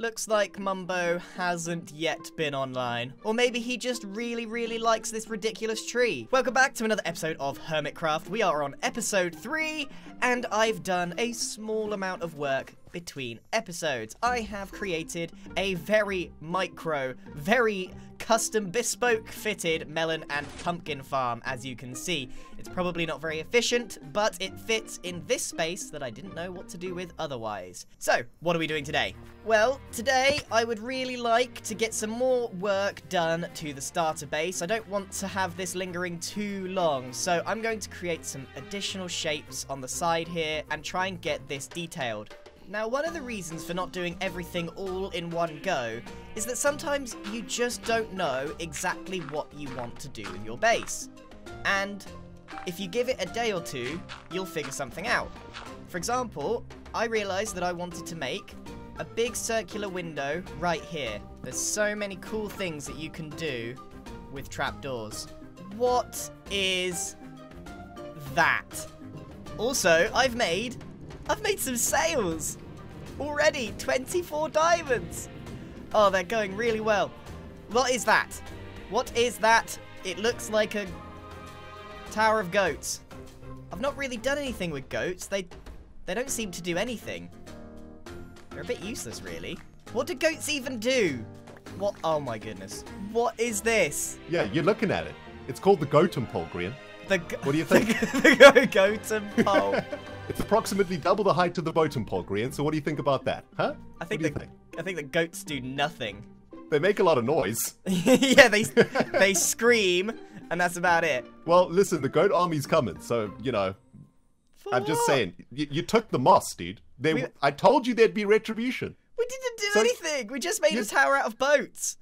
Looks like Mumbo hasn't yet been online. Or maybe he just really, really likes this ridiculous tree. Welcome back to another episode of Hermitcraft. We are on episode 3, and I've done a small amount of work between episodes. I have created a very micro, very custom bespoke fitted melon and pumpkin farm as you can see. It's probably not very efficient, but it fits in this space that I didn't know what to do with otherwise. So, what are we doing today? Well, today I would really like to get some more work done to the starter base. I don't want to have this lingering too long, so I'm going to create some additional shapes on the side here and try and get this detailed. Now, one of the reasons for not doing everything all in one go is that sometimes you just don't know exactly what you want to do with your base. And if you give it a day or two, you'll figure something out. For example, I realized that I wanted to make a big circular window right here. There's so many cool things that you can do with trapdoors. What is that? Also, I've made I've made some sales! Already, 24 diamonds! Oh, they're going really well. What is that? What is that? It looks like a tower of goats. I've not really done anything with goats. They they don't seem to do anything. They're a bit useless, really. What do goats even do? What? Oh my goodness. What is this? Yeah, you're looking at it. It's called the Goatem pole, Grian. The what do you think? the, the Goatem pole. It's approximately double the height of the Boatem Grian, so what do you think about that, huh? I think, the, think? I think the goats do nothing. They make a lot of noise. yeah, they they scream, and that's about it. Well, listen, the goat army's coming, so, you know, For I'm what? just saying, you, you, took the moss, dude. They, we, I told you there'd be retribution. We didn't do so, anything. We just made you, a tower out of boats.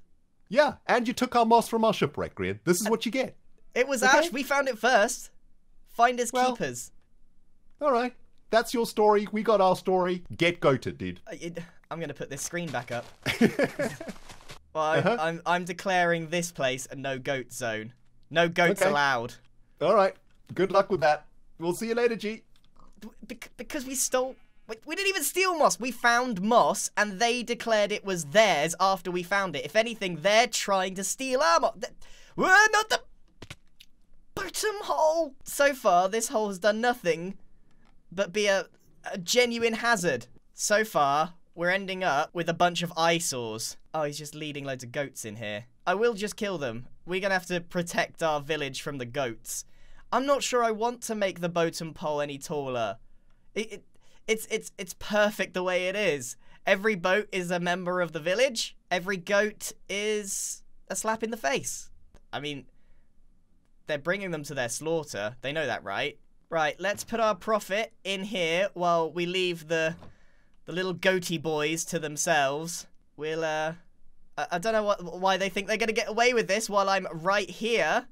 Yeah, and you took our moss from our shipwreck, Grian. This is what you get. It was okay? Ash. We found it first. Finders well, keepers. All right. That's your story. We got our story. Get goated, dude. I'm going to put this screen back up. well, I, uh-huh. I'm, I'm declaring this place a no goat zone. No goats okay. allowed. All right. Good luck with that. We'll see you later, G. Be- because we stole. We, we didn't even steal moss. We found moss, and they declared it was theirs after we found it. If anything, they're trying to steal our moss. We're not the Boatem hole. So far, this hole has done nothing but be a, a genuine hazard. So far, we're ending up with a bunch of eyesores. Oh, he's just leading loads of goats in here. I will just kill them. We're gonna have to protect our village from the goats. I'm not sure I want to make the Boatem pole any taller. It, it, it's, it's, it's perfect the way it is. Every boat is a member of the village. Every goat is a slap in the face. I mean, they're bringing them to their slaughter. They know that, right? Right, let's put our prophet in here while we leave the the little goatee boys to themselves. We'll, uh... I, I don't know what, why they think they're going to get away with this while I'm right here.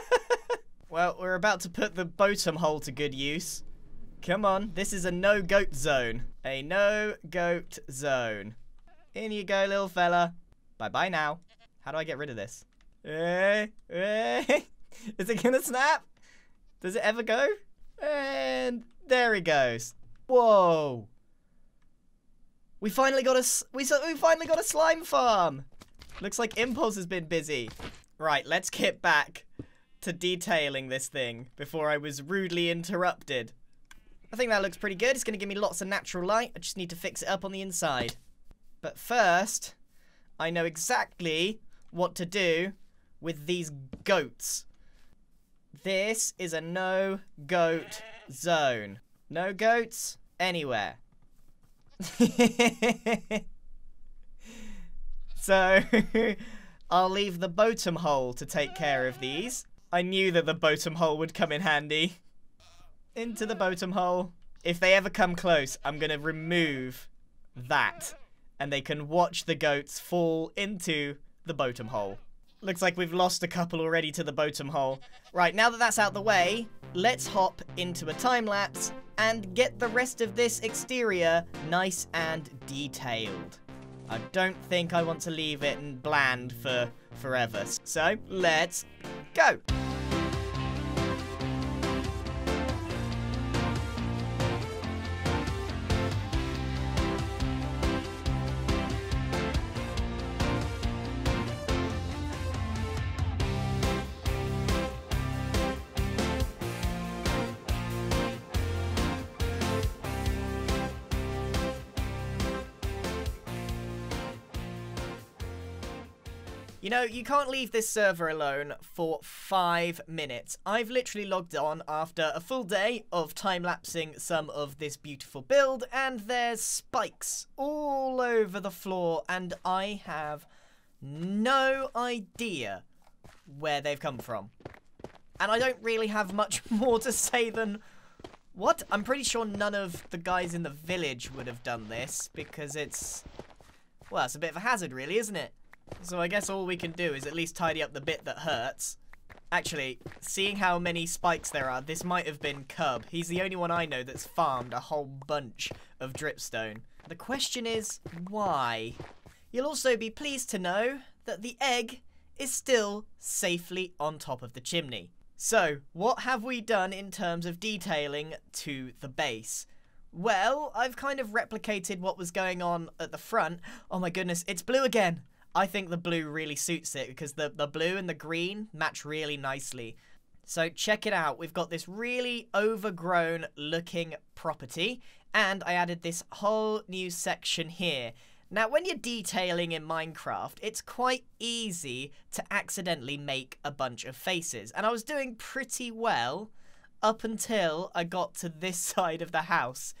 well, we're about to put the Boatem hole to good use. Come on, this is a no-goat zone. A no-goat zone. In you go, little fella. Bye-bye now. How do I get rid of this? Eh, eh. Is it gonna snap? Does it ever go? And there he goes. Whoa. We finally got a we we finally got a slime farm. Looks like Impulse has been busy. Right, let's get back to detailing this thing before I was rudely interrupted. I think that looks pretty good. It's going to give me lots of natural light. I just need to fix it up on the inside. But first, I know exactly what to do with these goats. This is a no goat zone. No goats anywhere. so, I'll leave the Boatem hole to take care of these. I knew that the Boatem hole would come in handy. Into the Boatem hole. If they ever come close, I'm going to remove that. And they can watch the goats fall into the Boatum hole. Looks like we've lost a couple already to the Boatem hole. Right, now that that's out the way, let's hop into a time lapse and get the rest of this exterior nice and detailed. I don't think I want to leave it and bland for forever. So, let's go. You know, you can't leave this server alone for five minutes. I've literally logged on after a full day of time-lapsing some of this beautiful build, and there's spikes all over the floor, and I have no idea where they've come from. And I don't really have much more to say than... What? I'm pretty sure none of the guys in the village would have done this, because it's... Well, it's a bit of a hazard, really, isn't it? So I guess all we can do is at least tidy up the bit that hurts. Actually, seeing how many spikes there are, this might have been Cub. He's the only one I know that's farmed a whole bunch of dripstone. The question is, why? You'll also be pleased to know that the egg is still safely on top of the chimney. So, what have we done in terms of detailing to the base? Well, I've kind of replicated what was going on at the front. Oh my goodness, it's blue again! I think the blue really suits it because the, the blue and the green match really nicely. So check it out. We've got this really overgrown looking property and I added this whole new section here. Now, when you're detailing in Minecraft, it's quite easy to accidentally make a bunch of faces. And I was doing pretty well up until I got to this side of the house.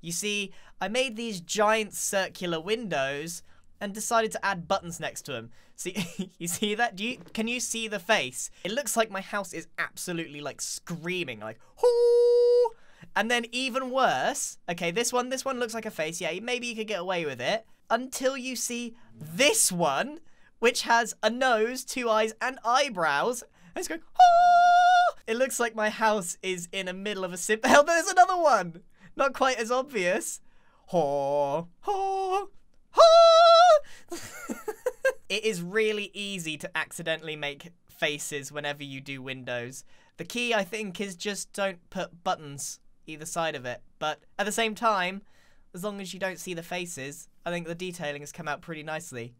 You see, I made these giant circular windows and decided to add buttons next to him. See, you see that? Do you can you see the face? It looks like my house is absolutely like screaming, like Hoo! And then even worse, okay, this one, this one looks like a face. Yeah, maybe you could get away with it until you see this one, which has a nose, two eyes, and eyebrows. And it's going, Hoo! It looks like my house is in the middle of a sip. Hell, there's another one. Not quite as obvious. Ho, ho, it is really easy to accidentally make faces whenever you do windows. The key, I think, is just don't put buttons either side of it. But at the same time, as long as you don't see the faces, I think the detailing has come out pretty nicely.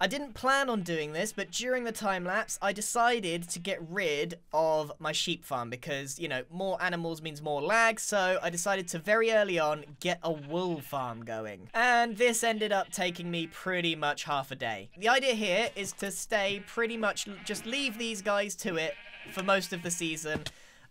I didn't plan on doing this, but during the time lapse, I decided to get rid of my sheep farm because, you know, more animals means more lag, so I decided to very early on get a wool farm going. And this ended up taking me pretty much half a day. The idea here is to stay pretty much, just leave these guys to it for most of the season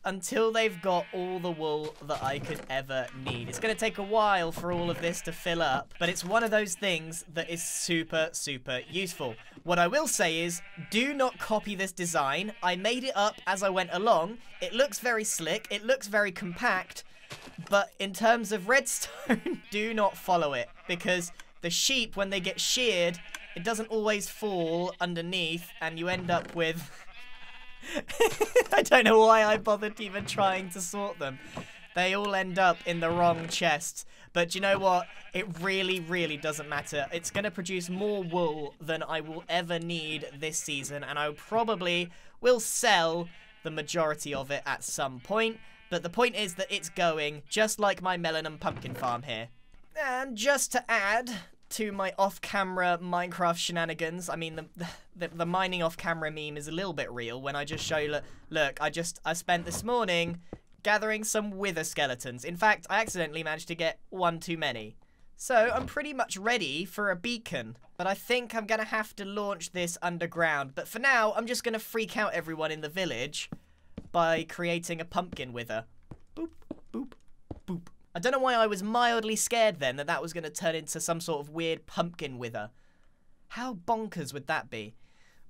until they've got all the wool that I could ever need. It's going to take a while for all of this to fill up, but it's one of those things that is super, super useful. What I will say is, do not copy this design. I made it up as I went along. It looks very slick. It looks very compact, but in terms of redstone, do not follow it because the sheep, when they get sheared, it doesn't always fall underneath and you end up with I don't know why I bothered even trying to sort them. They all end up in the wrong chest. But you know what? It really, really doesn't matter. It's going to produce more wool than I will ever need this season. And I probably will sell the majority of it at some point. But the point is that it's going, just like my melon and pumpkin farm here. And just to add, to my off-camera Minecraft shenanigans. I mean, the, the, the mining off-camera meme is a little bit real when I just show you, look, look, I just, I spent this morning gathering some wither skeletons. In fact, I accidentally managed to get one too many. So, I'm pretty much ready for a beacon. But I think I'm going to have to launch this underground. But for now, I'm just going to freak out everyone in the village by creating a pumpkin wither. I don't know why I was mildly scared then that that was going to turn into some sort of weird pumpkin wither. How bonkers would that be?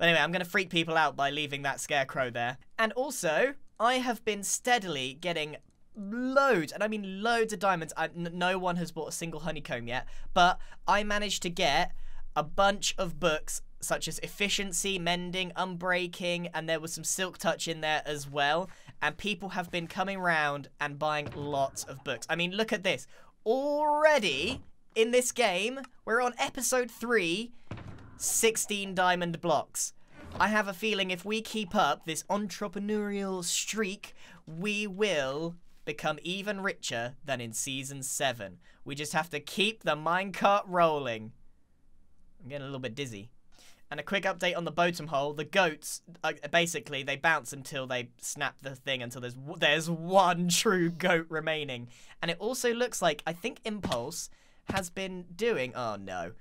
Anyway, I'm going to freak people out by leaving that scarecrow there. And also, I have been steadily getting loads, and I mean loads of diamonds. no one has bought a single honeycomb yet, but I managed to get a bunch of books such as efficiency, mending, unbreaking, and there was some silk touch in there as well. And people have been coming round and buying lots of books. I mean, look at this. Already in this game, we're on episode 3, 16 diamond blocks. I have a feeling if we keep up this entrepreneurial streak, we will become even richer than in season 7. We just have to keep the minecart rolling. I'm getting a little bit dizzy. And a quick update on the Boatem hole. The goats, uh, basically, they bounce until they snap the thing until there's there's one true goat remaining. And it also looks like, I think Impulse has been doing... Oh, no.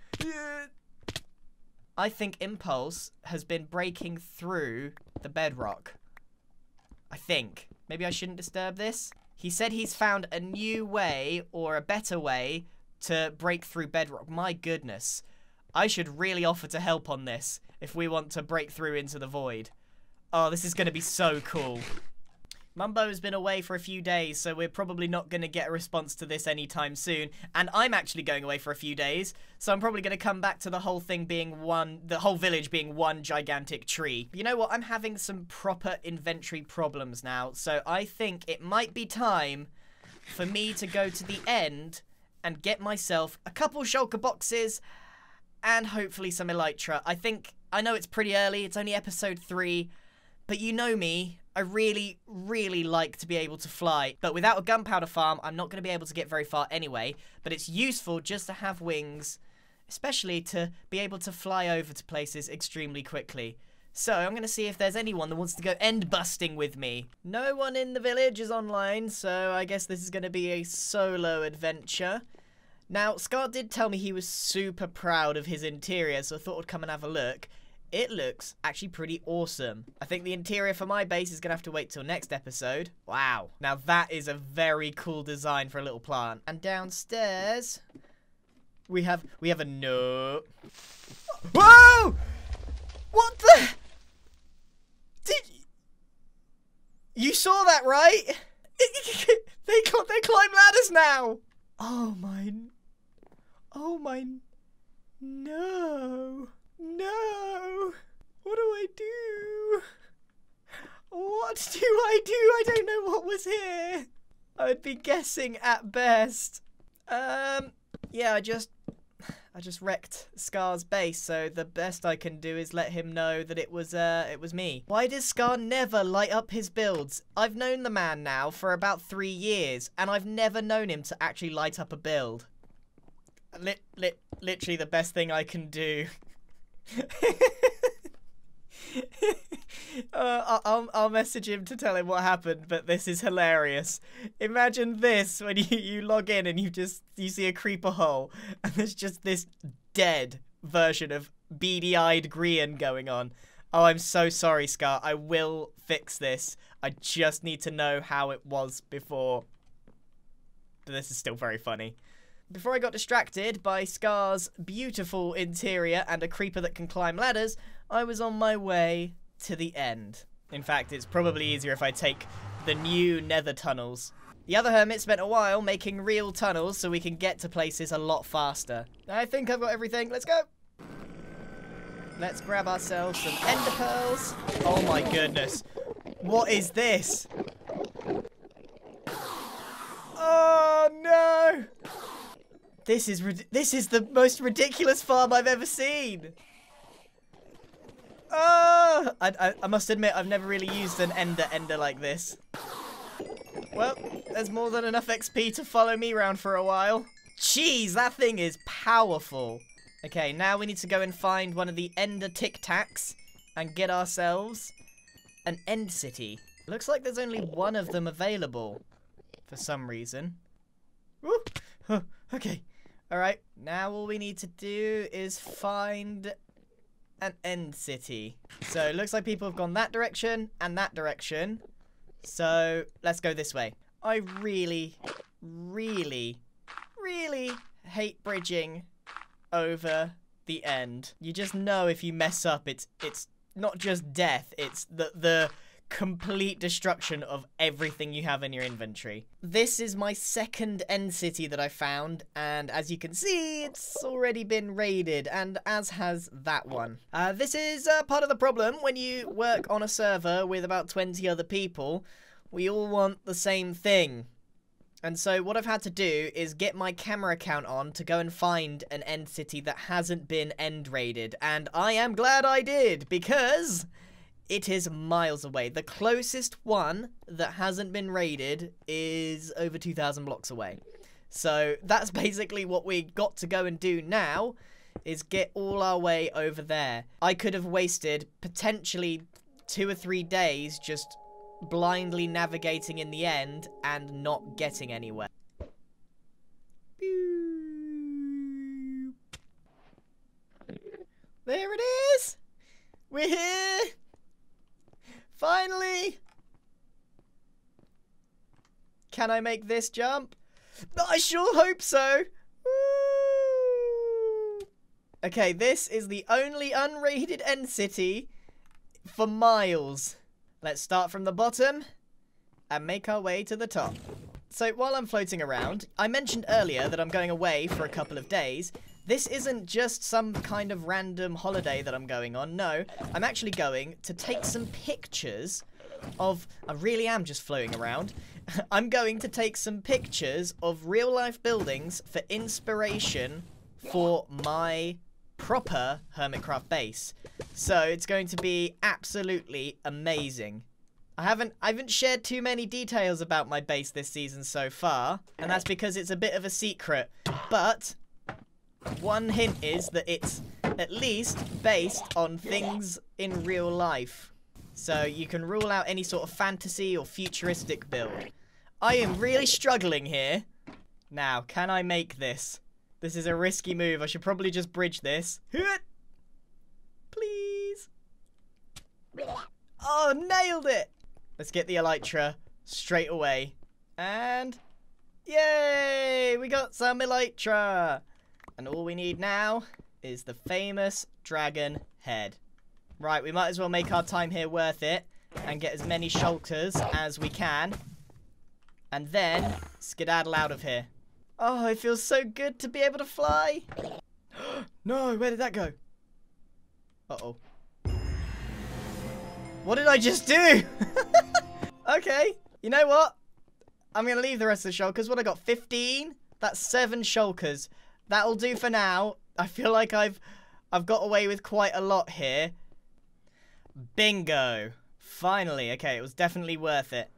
I think Impulse has been breaking through the bedrock. I think. Maybe I shouldn't disturb this? He said he's found a new way or a better way to break through bedrock. My goodness. I should really offer to help on this if we want to break through into the void. Oh, this is going to be so cool. Mumbo has been away for a few days, so we're probably not going to get a response to this anytime soon. And I'm actually going away for a few days, so I'm probably going to come back to the whole thing being one, the whole village being one gigantic tree. You know what? I'm having some proper inventory problems now, so I think it might be time for me to go to the end and get myself a couple shulker boxes and hopefully some elytra. I think, I know it's pretty early, it's only episode 3, but you know me, I really, really like to be able to fly. But without a gunpowder farm, I'm not going to be able to get very far anyway. But it's useful just to have wings, especially to be able to fly over to places extremely quickly. So I'm going to see if there's anyone that wants to go end busting with me. No one in the village is online, so I guess this is going to be a solo adventure. Now, Scar did tell me he was super proud of his interior, so I thought I'd come and have a look it looks actually pretty awesome. I think the interior for my base is going to have to wait till next episode. Wow. Now that is a very cool design for a little plant. And downstairs, we have, we have a note. Whoa! What the? Did you saw that, right? they, they climb ladders now. Oh my, oh my, no. No! What do I do? What do I do? I don't know what was here. I would be guessing at best. Um, yeah, I just, I just wrecked Scar's base, so the best I can do is let him know that it was, uh, it was me. Why does Scar never light up his builds? I've known the man now for about three years, and I've never known him to actually light up a build. Lit, lit, literally the best thing I can do uh, I'll, I'll message him to tell him what happened, but this is hilarious. Imagine this when you, you log in and you just you see a creeper hole and there's just this dead version of beady-eyed Grian going on. Oh, I'm so sorry, Scar. I will fix this. I just need to know how it was before. But this is still very funny. Before I got distracted by Scar's beautiful interior and a creeper that can climb ladders, I was on my way to the end. In fact, it's probably easier if I take the new nether tunnels. The other hermit spent a while making real tunnels so we can get to places a lot faster. I think I've got everything. Let's go. Let's grab ourselves some ender pearls. Oh my goodness. What is this? Oh no! This is this is the most ridiculous farm I've ever seen. Oh, I, I, I must admit I've never really used an ender ender like this. Well, there's more than enough XP to follow me around for a while. Jeez, that thing is powerful. Okay, now we need to go and find one of the ender tic tacs and get ourselves an end city. Looks like there's only one of them available for some reason. Woo! Oh, okay, Alright, now all we need to do is find an end city. So it looks like people have gone that direction and that direction. So let's go this way. I really, really, really hate bridging over the end. You just know if you mess up, it's it's not just death, it's the the complete destruction of everything you have in your inventory. This is my second end city that I found, and as you can see, it's already been raided, and as has that one. Uh, this is uh, part of the problem when you work on a server with about 20 other people. We all want the same thing. And so what I've had to do is get my camera count on to go and find an end city that hasn't been end raided. And I am glad I did, because it is miles away. The closest one that hasn't been raided is over 2,000 blocks away. So that's basically what we got to go and do now is get all our way over there. I could have wasted potentially two or three days just blindly navigating in the end and not getting anywhere. There it is. We're here. Finally. Can I make this jump? I sure hope so. Woo! Okay, this is the only unrated end city for miles. Let's start from the bottom and make our way to the top. So while I'm floating around, I mentioned earlier that I'm going away for a couple of days. This isn't just some kind of random holiday that I'm going on. No, I'm actually going to take some pictures of... I really am just floating around. I'm going to take some pictures of real life buildings for inspiration for my proper Hermitcraft base. So it's going to be absolutely amazing. I haven't I haven't shared too many details about my base this season so far, and that's because it's a bit of a secret. But one hint is that it's at least based on things in real life. So you can rule out any sort of fantasy or futuristic build. I am really struggling here. Now, can I make this? This is a risky move. I should probably just bridge this. Please. Oh, nailed it. Let's get the Elytra straight away. And yay, we got some Elytra. And all we need now is the famous dragon head. Right, we might as well make our time here worth it and get as many shulkers as we can. And then skedaddle out of here. Oh, it feels so good to be able to fly. no, where did that go? Uh-oh. What did I just do? okay, you know what? I'm going to leave the rest of the shulkers. What I got, 15? That's seven shulkers. That'll do for now. I feel like I've I've got away with quite a lot here. Bingo. Finally. Okay, it was definitely worth it.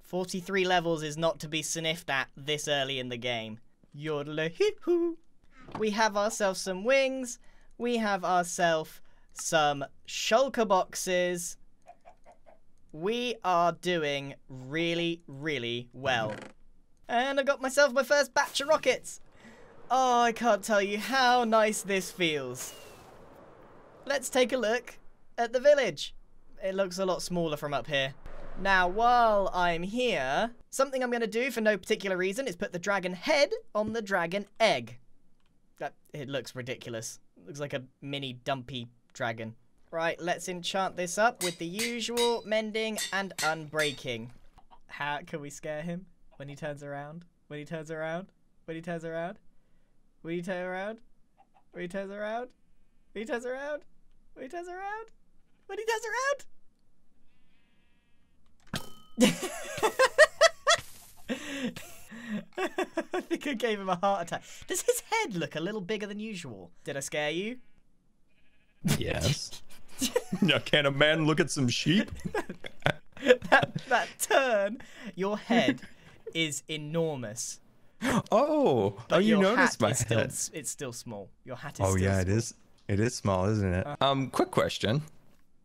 43 levels is not to be sniffed at this early in the game. Hoo We have ourselves some wings. We have ourselves some shulker boxes. We are doing really, really well. And I got myself my first batch of rockets. Oh, I can't tell you how nice this feels. Let's take a look at the village. It looks a lot smaller from up here. Now, while I'm here, something I'm going to do for no particular reason is put the dragon head on the dragon egg. That It looks ridiculous. It looks like a mini dumpy dragon. Right, let's enchant this up with the usual mending and unbreaking. How can we scare him when he turns around? When he turns around? When he turns around? When he turns around? When he turns around? When he turns around? When he turns around? When he turns around? I think I gave him a heart attack. Does his head look a little bigger than usual? Did I scare you? Yes. now, can a man look at some sheep? that, that turn, your head is enormous. Oh, But oh, you noticed my is head. Still, it's still small. Your hat is Oh still yeah, it small. is. It is small, isn't it? um, quick question.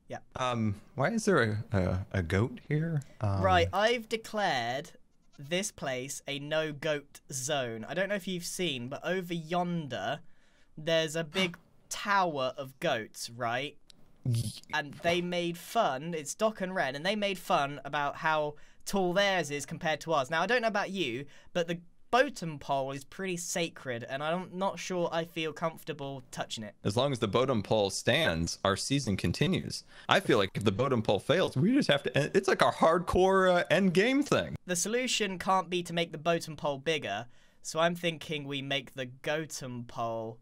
Yeah. Um, why is there a a, a goat here? Um, Right, I've declared this place a no goat zone. I don't know if you've seen, but over yonder, there's a big tower of goats, right? And they made fun. It's Doc and Ren, and they made fun about how tall theirs is compared to ours. Now, I don't know about you, but the Boatem pole is pretty sacred, and I'm not sure I feel comfortable touching it. As long as the Boatem pole stands, our season continues. I feel like if the Boatem pole fails, we just have to. end- It's like a hardcore uh, end game thing. The solution can't be to make the Boatem pole bigger, so I'm thinking we make the Goatem pole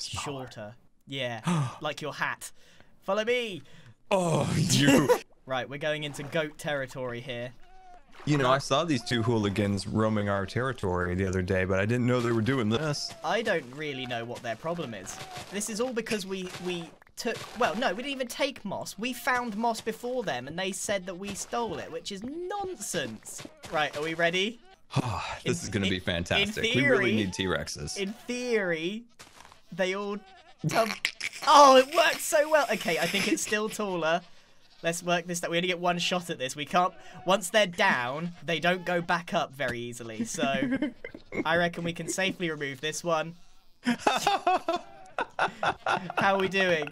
shorter. Yeah, like your hat. Follow me. Oh, you. Right, we're going into goat territory here. You know, I saw these two hooligans roaming our territory the other day, but I didn't know they were doing this. I don't really know what their problem is. This is all because we we took well, no, we didn't even take moss. We found moss before them and they said that we stole it, which is nonsense. Right, are we ready? this In- is going to be fantastic. we really need T Rexes. In theory, they all come Oh, it works so well. Okay, I think it's still taller. Let's work this out. We only get one shot at this. We can't. Once they're down, they don't go back up very easily. So, I reckon we can safely remove this one. How How are we doing?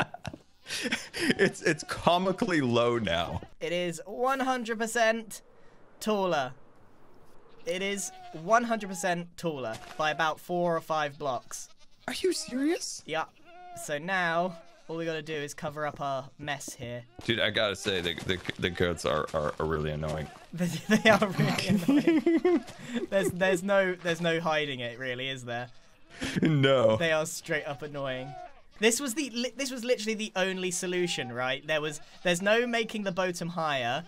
It's it's comically low now. It is 100% taller. It is 100% taller by about four or five blocks. Are you serious? Yeah. So now, all we gotta do is cover up our mess here. Dude, I gotta say the the, the goats are, are, are really annoying. They, are really annoying. there's there's no there's no hiding it really, is there? no. They are straight up annoying. This was the li- this was literally the only solution, right? There was there's no making the bottom higher,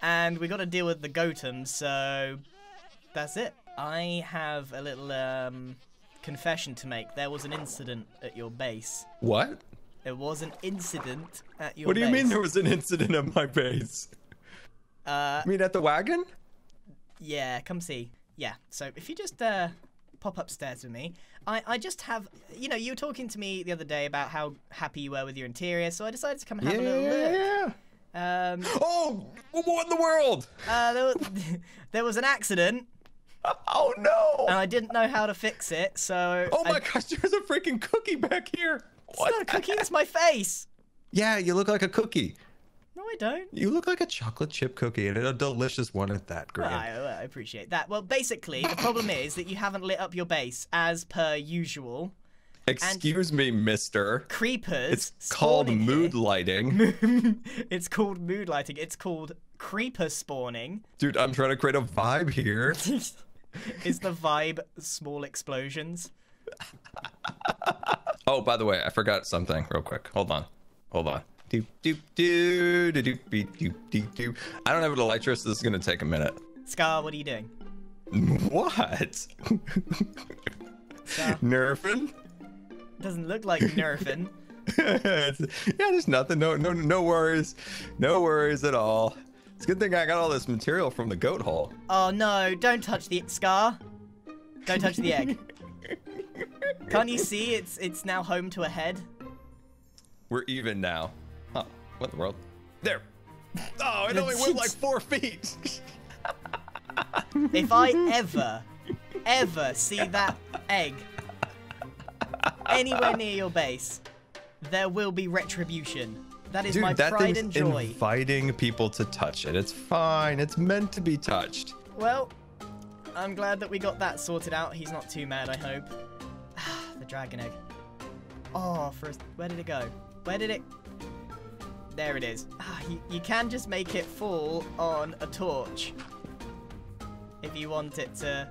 and we got to deal with the Goatem. So that's it. I have a little um, confession to make. There was an incident at your base. What? There was an incident at your. What do you mean there was an incident at my base? Uh, I mean at the wagon? Yeah, come see. Yeah. So if you just uh, pop upstairs with me, I, I just have you know you were talking to me the other day about how happy you were with your interior, so I decided to come and have a little look. yeah. Um, Oh, what in the world? uh, there, was, there was an accident, Oh no! and I didn't know how to fix it, so oh I- my gosh, there's a freaking cookie back here. It's What? not a cookie. That's my face. Yeah, you look like a cookie. No, I don't. You look like a chocolate chip cookie, and a delicious one at that. Great. Well, I, I appreciate that. Well, basically, the problem is that you haven't lit up your base as per usual. Excuse me, Mister. Creepers. It's called mood here. lighting. it's called mood lighting. It's called creeper spawning. Dude, I'm trying to create a vibe here. is the vibe small explosions? Oh, by the way, I forgot something real quick. Hold on. Hold on. Doop, doop, doo, doo, doop, beep, doop, doop, doop. I don't have an elytris. This is going to take a minute. Scar, what are you doing? What? Nerfing? doesn't look like nerfing. Yeah, there's nothing. No, no, no worries. No worries at all. It's a good thing I got all this material from the goat hole. Oh no, don't touch the Scar. Don't touch the egg. Can't you see it's it's now home to a head? We're even now. Huh? What in the world? There. Oh, it only went like four feet. If I ever, ever see that egg anywhere near your base, there will be retribution. That is Dude, my that pride and joy. inviting people to touch it. It's fine. It's meant to be touched. Well, I'm glad that we got that sorted out. He's not too mad, I hope. Dragon egg. Oh, a, where did it go? Where did it? There it is. Ah, you, you can just make it fall on a torch if you want it to.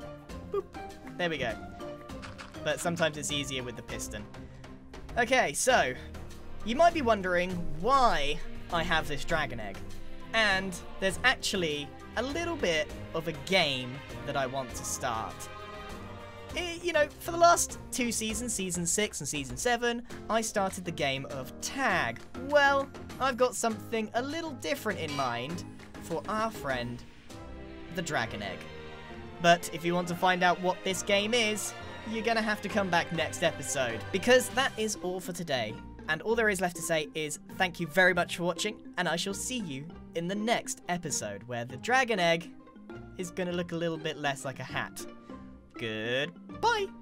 Boop. There we go. But sometimes it's easier with the piston. Okay, so you might be wondering why I have this dragon egg. And there's actually a little bit of a game that I want to start. Eh, you know, for the last two seasons, season 6 and season 7, I started the game of tag. Well, I've got something a little different in mind for our friend, the Dragon Egg. But if you want to find out what this game is, you're gonna have to come back next episode, because that is all for today. And all there is left to say is thank you very much for watching, and I shall see you in the next episode where the dragon egg is gonna look a little bit less like a hat. Goodbye!